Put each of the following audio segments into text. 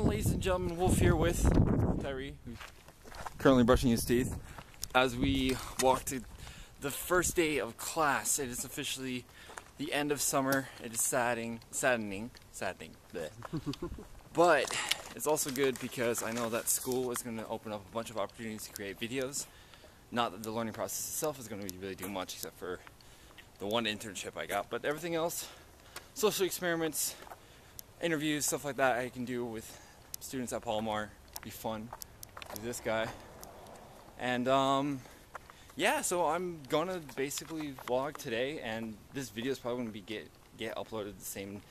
on, ladies and gentlemen? Wolf here with Tyree, who's currently brushing his teeth. As we walk to the first day of class, it is officially the end of summer. It is saddening, saddening, saddening. but it's also good because I know that school is going to open up a bunch of opportunities to create videos. Not that the learning process itself is going to be really do much except for the one internship I got, but everything else, social experiments, interviews, stuff like that I can do with students at Palomar. Be fun. This guy. And um, yeah, so I'm gonna basically vlog today, and this video is probably gonna be get get uploaded the same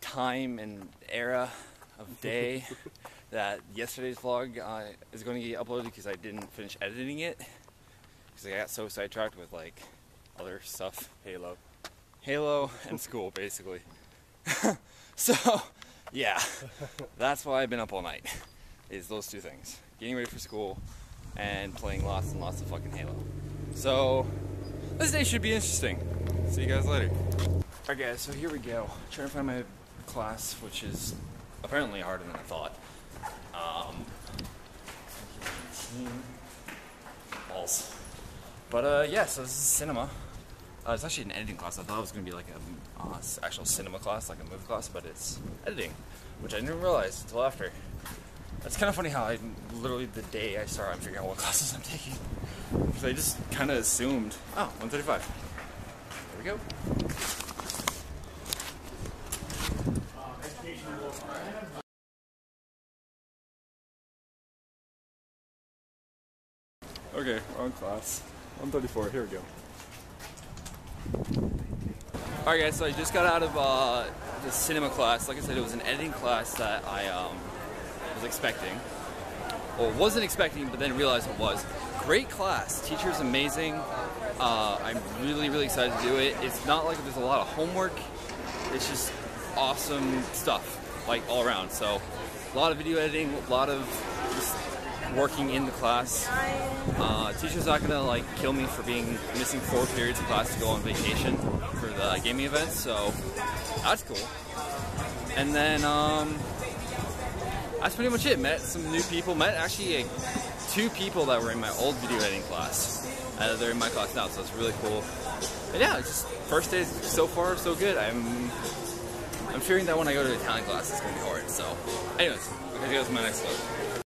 time and era of day that yesterday's vlog uh, is going to get uploaded because I didn't finish editing it because I got so sidetracked with like other stuff, Halo, Halo, and school basically. so, yeah, that's why I've been up all night. Is those two things: getting ready for school and playing lots and lots of fucking Halo. So, this day should be interesting. See you guys later. Alright, guys. So here we go. trying to find my class, which is apparently harder than I thought. Um, balls. But uh, yeah, so this is cinema. Uh, it's actually an editing class. I thought it was going to be like an uh, actual cinema class, like a movie class, but it's editing, which I didn't realize until after. It's kind of funny how I literally the day I start, I'm figuring out what classes I'm taking. Because I just kind of assumed, oh, 135. There we go. Okay, wrong class. 134, here we go. Alright guys, so I just got out of uh, the cinema class. Like I said, it was an editing class that I um, was expecting. Or wasn't expecting, but then realized it was. Great class. Teacher's amazing. Uh, I'm really, really excited to do it. It's not like there's a lot of homework. It's just awesome stuff, like all around. So, a lot of video editing, a lot of working in the class. Uh, teacher's not gonna like kill me for being missing four periods of class to go on vacation for the gaming event, so that's cool. And then um, that's pretty much it. Met some new people. Met actually two people that were in my old video editing class. Uh, they're in my class now, so it's really cool. And yeah, just first day so far so good. I'm I'm fearing that when I go to the Italian class, it's gonna be hard. So, anyways, I'll my next vlog.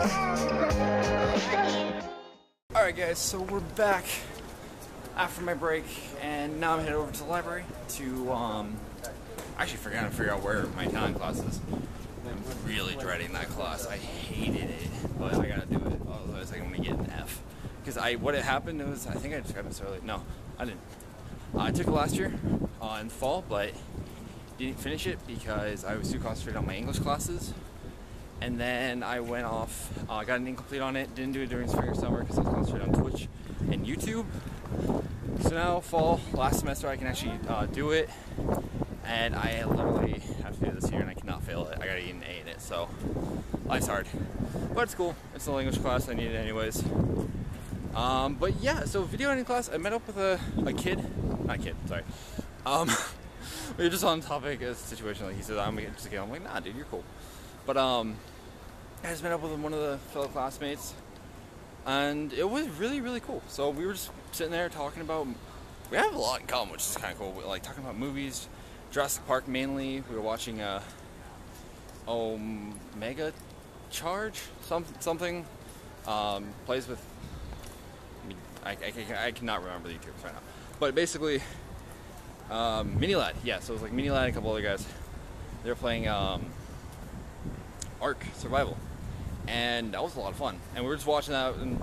Alright guys, so we're back after my break and now I'm headed over to the library to um actually forgot to figure out where my Italian class is. I'm really dreading that class. I hated it, but I gotta do it. Otherwise I'm gonna get an F. Because I what had happened was I think I just got this early. No, I didn't. I took it last year uh, in fall, but didn't finish it because I was too concentrated on my English classes. And then I went off, uh, got an incomplete on it, didn't do it during spring or summer because I was concentrated on Twitch and YouTube. So now, fall, last semester, I can actually uh, do it. And I literally have to do this year and I cannot fail it. I gotta get an A in it, so life's hard. But it's cool. It's an language class, I need it anyways. Um, but yeah, so video editing class, I met up with a, a kid, not a kid, sorry. Um, we were just on topic a situation like he said I'm just again I'm like nah dude you're cool but um I just met up with one of the fellow classmates and it was really really cool so we were just sitting there talking about we have a lot in common which is kind of cool we, like talking about movies Jurassic Park mainly we were watching uh oh Mega Charge some, something um, plays with I, I, I, cannot remember the YouTubers right now but basically um, MiniLadd, yeah. So it was like MiniLadd and a couple other guys. They were playing um, Ark Survival, and that was a lot of fun. And we were just watching that and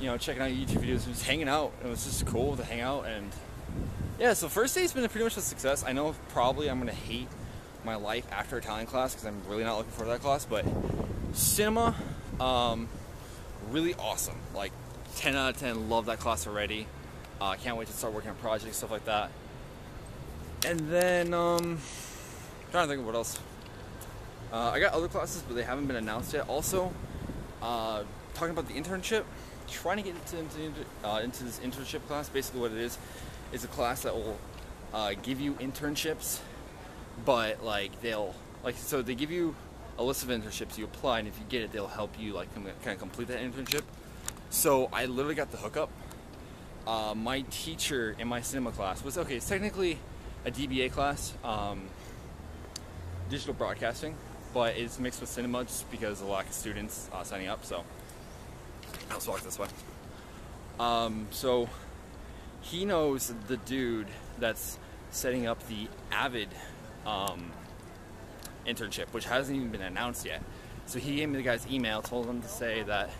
you know checking out YouTube videos, and just hanging out. It was just cool to hang out and yeah. So first day's been pretty much a success. I know probably I'm gonna hate my life after Italian class because I'm really not looking forward to that class, but cinema, um, really awesome. Like 10 out of 10. Love that class already. Uh, can't wait to start working on projects, stuff like that. And then, um, trying to think of what else. Uh, I got other classes, but they haven't been announced yet. Also, uh, talking about the internship, trying to get into into, uh, into, this internship class. Basically, what it is is a class that will uh, give you internships, but like they'll like so they give you a list of internships you apply, and if you get it, they'll help you like kind of complete that internship. So I literally got the hookup. Uh, my teacher in my cinema class was okay. It's technically a DBA class, um, digital broadcasting, but it's mixed with cinema just because a lack of students uh, signing up. So let's walk this way. Um, so he knows the dude that's setting up the Avid um, internship, which hasn't even been announced yet. So he gave me the guy's email, told him to say that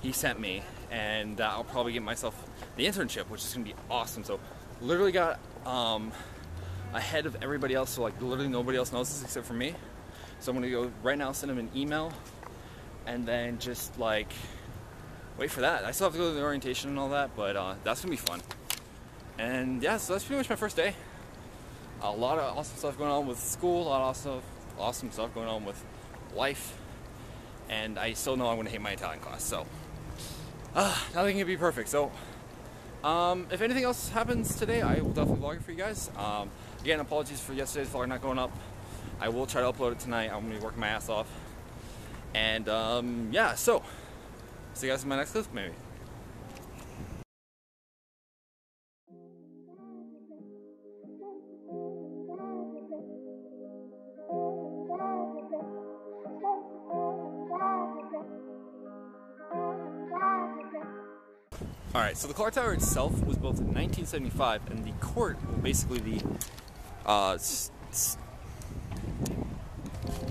he sent me, and that I'll probably get myself the internship, which is gonna be awesome. So literally got um, ahead of everybody else. So like literally nobody else knows this except for me. So I'm gonna go right now, send them an email, and then just like wait for that. I still have to go to the orientation and all that, but uh, that's gonna be fun. And yeah, so that's pretty much my first day. A lot of awesome stuff going on with school, a lot of awesome, awesome stuff going on with life, and I still know I'm gonna hate my Italian class. So uh, nothing can be perfect. So um, if anything else happens today, I will definitely vlog it for you guys. Um, again, apologies for yesterday's vlog not going up. I will try to upload it tonight. I'm gonna be working my ass off. And um, yeah, so see you guys in my next clip, maybe. All right, so the clock tower itself was built in 1975, and the court, basically the uh,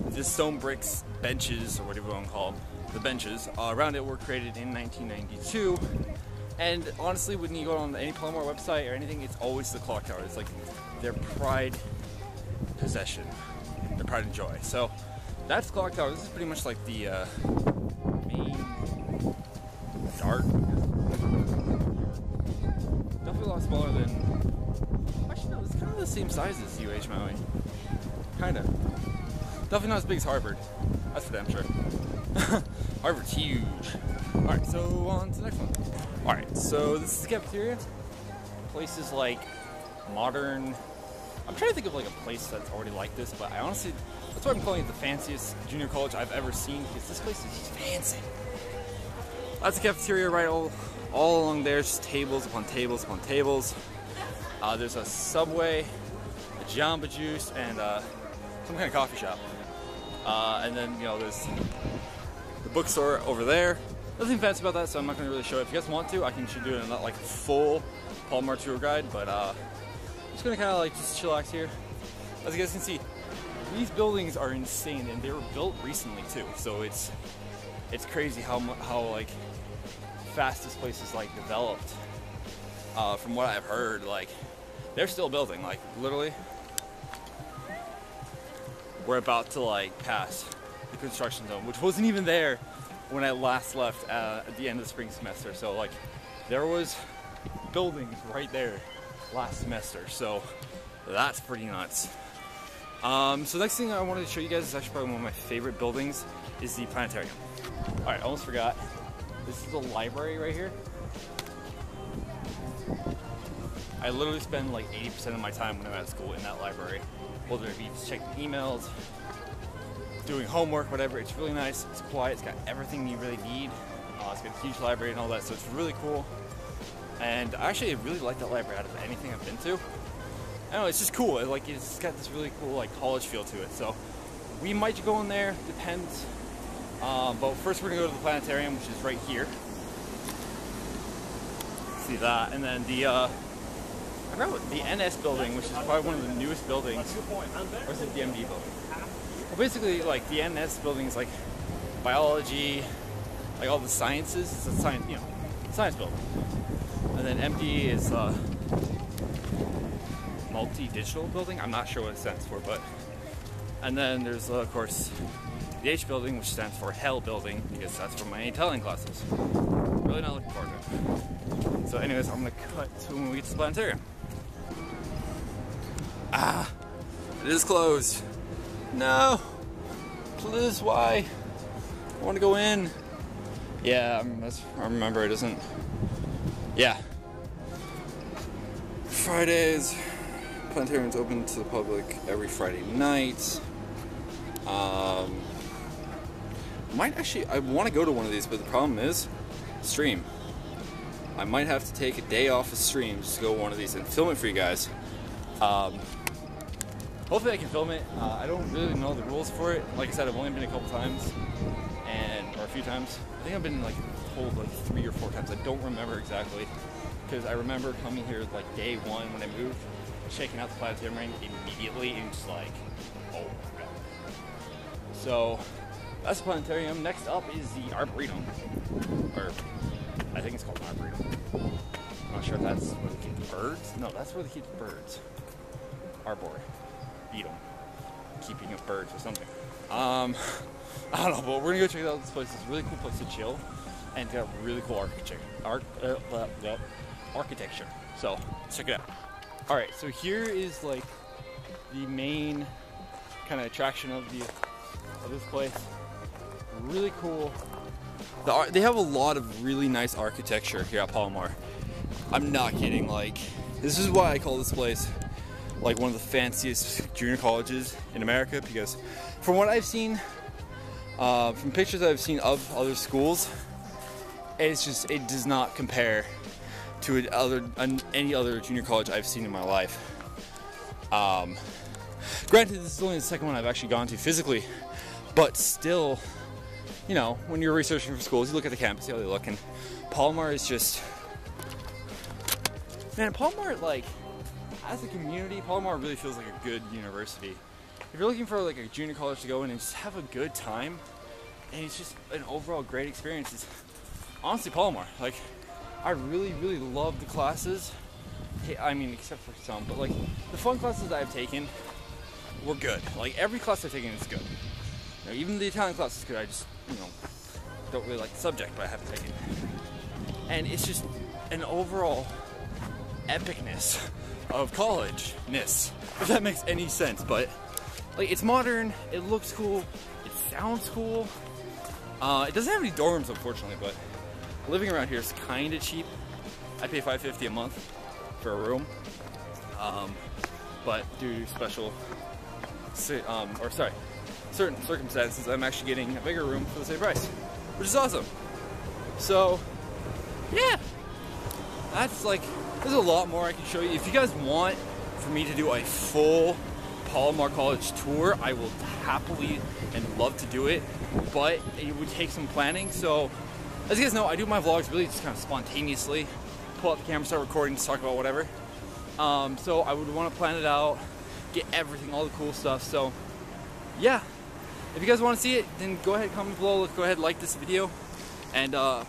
the stone bricks benches or whatever you want to call them, the benches uh, around it were created in 1992. And honestly, when you go on any Palomar website or anything, it's always the clock tower. It's like their pride possession, their pride and joy. So that's clock tower. This is pretty much like the uh, main dart Definitely a lot smaller than. Actually, no, it's kind of the same size as UH Maui. Kind of. Definitely not as big as Harvard. That's for damn sure. Harvard's huge. Alright, so on to the next one. Alright, so this is the cafeteria. Places like modern. I'm trying to think of like a place that's already like this, but I honestly, that's why I'm calling it the fanciest junior college I've ever seen because this place is fancy. That's the cafeteria right all, all along there, just tables upon tables upon tables. Uh, there's a Subway, a Jamba Juice, and uh, some kind of coffee shop. Uh, and then, you know, there's the bookstore over there. Nothing fancy about that, so I'm not going to really show it. If you guys want to, I can do it in like full Palomar tour guide, but uh, I'm just going to kind of like just chillax here. As you guys can see, these buildings are insane, and they were built recently too. So it's it's crazy how how like fast this place is like developed. Uh, from what I've heard, like they're still building. Like literally, we're about to like pass the construction zone, which wasn't even there when I last left uh, at the end of the spring semester. So like there was buildings right there last semester. So that's pretty nuts. Um, so next thing I wanted to show you guys is actually probably one of my favorite buildings is the planetarium. All right, almost forgot. This is a library right here. I literally spend like 80% of my time when I'm at school in that library. Whether it be just checking emails, doing homework, whatever. It's really nice. It's quiet. It's got everything you really need. Uh, it's got a huge library and all that, so it's really cool. And I actually really like that library out of anything I've been to. I don't know, it's just cool. It, like it's got this really cool like college feel to it. So we might go in there. Depends. Um, but first, we're gonna go to the planetarium, which is right here. See that, and then the uh, I forgot what the NS building, which is probably one of the newest buildings. Or is it the MD building? Well, basically, like the NS building is like biology, like all the sciences. It's a science, you know, science building. And then MD is uh, multi-digital building. I'm not sure what it stands for, but and then there's uh, of course the H building, which stands for Hell building, because that's for my Italian classes. Really not looking forward to it. So, anyways, I'm gonna cut to when we get to the planetarium. Ah, it is closed. No, please, why? I want to go in. Yeah, I remember it doesn't. Yeah. Fridays, planetarium's open to the public every Friday night. Um, might actually, I want to go to one of these, but the problem is, stream. I might have to take a day off of stream to go one of these and film it for you guys. Um, hopefully I can film it. Uh, I don't really know the rules for it. Like I said, I've only been a couple times, and or a few times. I think I've been like told like three or four times. I don't remember exactly because I remember coming here like day one when I moved, checking out the planetarium immediately and just like, oh my god. So that's the planetarium. Next up is the arboretum, or I think it's called arboretum. I'm not sure if that's where they keep the birds. No, that's where they keep the birds. Arbor, beat them, keeping of birds or something. Um, I don't know, but we're gonna go check out this place. It's a really cool place to chill, and it's got really cool architecture. Arch, uh, uh, architecture. So check it out. All right, so here is like the main kind of attraction of the of this place. Really cool. The, they have a lot of really nice architecture here at Palomar. I'm not kidding. Like, this is why I call this place like one of the fanciest junior colleges in America because from what I've seen, uh, from pictures I've seen of other schools, it's just it does not compare to other any other junior college I've seen in my life. Um, granted, this is only the second one I've actually gone to physically, but still, you know, when you're researching for schools, you look at the campus, see how they look, and Palomar is just man, Palomar like as a community, Palomar really feels like a good university. If you're looking for like a junior college to go in and just have a good time, and it's just an overall great experience, it's honestly Palomar. Like, I really, really love the classes. I mean, except for some, but like the fun classes that I've taken were good. Like every class I've taken is good. Even the Italian class is good. I just, you know, don't really like the subject, but I have to take it. And it's just an overall epicness of college-ness, if that makes any sense. But like, it's modern. It looks cool. It sounds cool. Uh, it doesn't have any dorms, unfortunately, but living around here is kind of cheap. I pay 550 a month for a room. Um, but due to special, um, or sorry, certain circumstances, I'm actually getting a bigger room for the same price, which is awesome. So, yeah, that's like, there's a lot more I can show you. If you guys want for me to do a full Palomar College tour, I will happily and love to do it, but it would take some planning. So, as you guys know, I do my vlogs really just kind of spontaneously. Pull up the camera, start recording, just talk about whatever. Um, so I would want to plan it out, get everything, all the cool stuff. So, yeah, if you guys want to see it, then go ahead, comment below. Go ahead, like this video, and uh,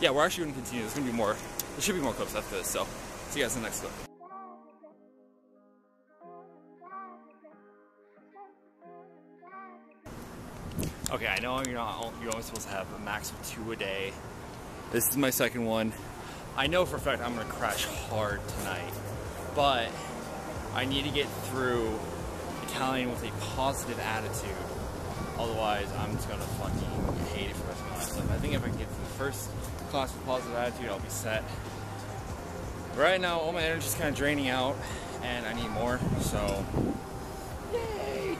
yeah, we're actually going to continue. There's going to be more. There should be more clips after this. So, see you guys in the next clip. Okay, I know you're not you're only supposed to have a max of two a day. This is my second one. I know for a fact I'm gonna crash hard tonight, but I need to get through Italian with a positive attitude. Otherwise, I'm just gonna fucking hate it for the rest of my life. I think if I get through first class with positive attitude, I'll be set. Right now, all my energy is kind of draining out, and I need more. So, yay!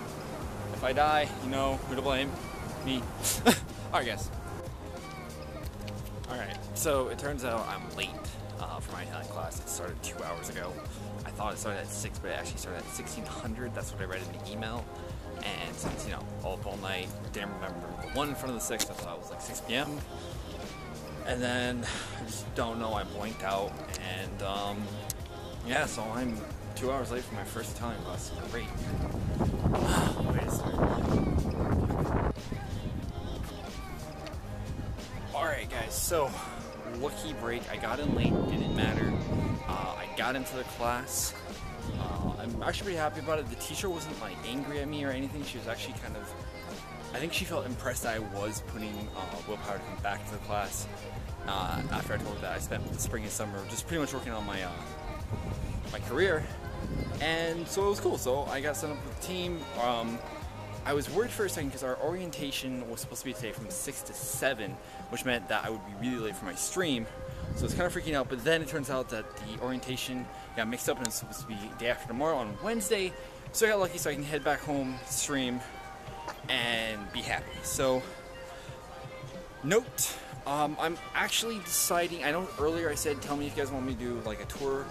If I die, you know who to blame. Me. Alright, guys. Alright, so it turns out I'm late uh, for my Italian class. It started two hours ago. I thought it started at 6, but it actually started at 1600. That's what I read in the email. And since, you know, all up all night, didn't remember the one in front of the 6, I thought it was like 6 p.m. And then, I just don't know, I blanked out. And, um, yeah, so I'm two hours late for my first Italian class. Great. Wait a second. Alright, guys, so lucky break. I got in late, didn't matter. Uh, I got into the class. Uh, I'm actually pretty happy about it. The teacher wasn't like angry at me or anything. She was actually kind of, I think she felt impressed that I was putting uh, willpower to come back to the class. Uh, after I told her that I spent the spring and summer just pretty much working on my uh, my career, and so it was cool. So I got set up with the team. Um, I was worried for a second because our orientation was supposed to be today from 6 to 7, which meant that I would be really late for my stream. So it's kind of freaking out, but then it turns out that the orientation got mixed up and it's supposed to be day after tomorrow on Wednesday. So I got lucky so I can head back home, stream, and be happy. So, note, um, I'm actually deciding, I know earlier I said tell me if you guys want me to do like a tour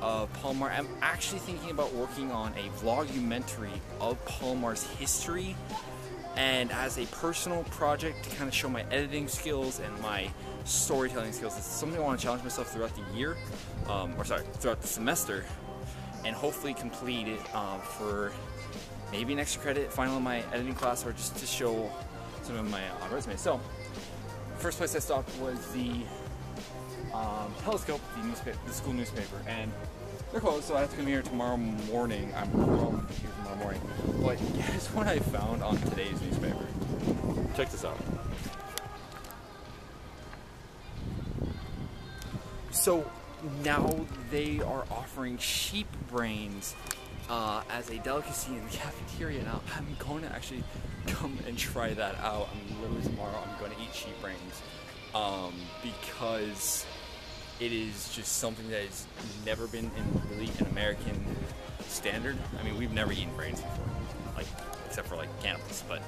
of Palomar. I'm actually thinking about working on a vlogumentary of Palomar's history and as a personal project to kind of show my editing skills and my storytelling skills. It's something I want to challenge myself throughout the year, um, or sorry, throughout the semester, and hopefully complete it um, for maybe an extra credit final in my editing class or just to show some of my uh, resume. So, first place I stopped was the um, Telescope, the, newspaper, the school newspaper, and they're closed, so I have to come here tomorrow morning. I'm home here tomorrow morning. But guess what I found on today's newspaper? Check this out. So now they are offering sheep brains uh, as a delicacy in the cafeteria. Now I'm going to actually come and try that out. I'm literally tomorrow. I'm going to eat sheep brains um, because it is just something that has never been in really an American standard. I mean, we've never eaten brains before, like except for like cannibals. But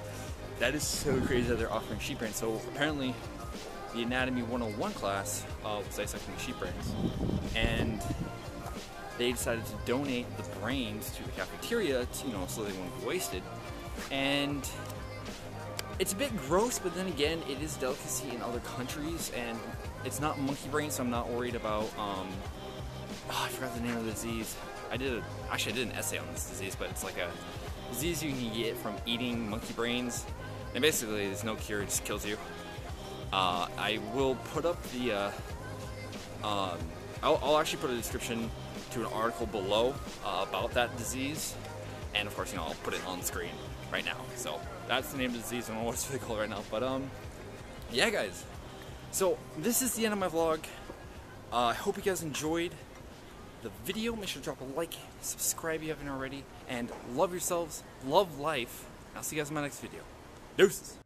that is so crazy that they're offering sheep brains. So apparently, the Anatomy 101 class of dissecting sheep brains, and they decided to donate the brains to the cafeteria, to, you know, so they won't be wasted. And it's a bit gross, but then again, it is delicacy in other countries, and it's not monkey brain, so I'm not worried about. Um, oh, I forgot the name of the disease. I did a, actually I did an essay on this disease, but it's like a disease you can get from eating monkey brains, and basically there's no cure; it just kills you. Uh, I will put up the. Uh, um, I'll, I'll, actually put a description to an article below uh, about that disease, and of course, you know, I'll put it on screen right now. So that's the name of the disease. I don't know what it's really called right now, but um, yeah, guys. So this is the end of my vlog. Uh, I hope you guys enjoyed the video. Make sure to drop a like, subscribe if you haven't already, and love yourselves, love life. I'll see you guys in my next video. Deuces.